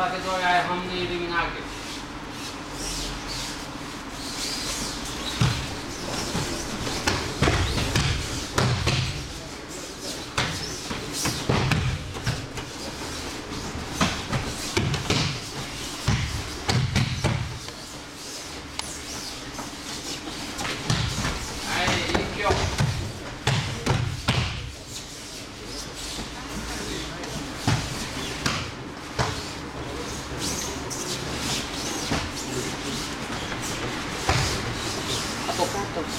बाकी तो हम नहीं रिंग आके と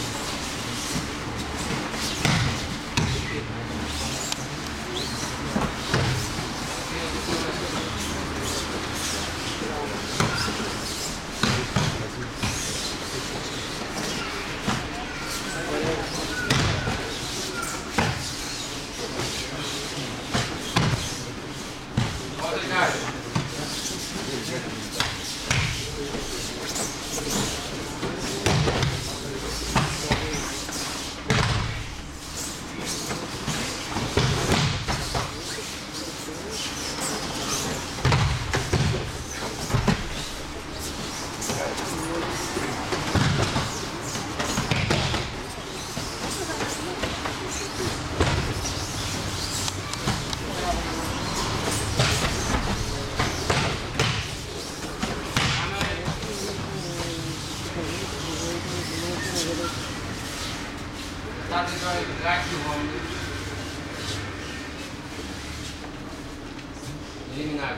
Eliminar.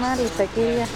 妈的，这个。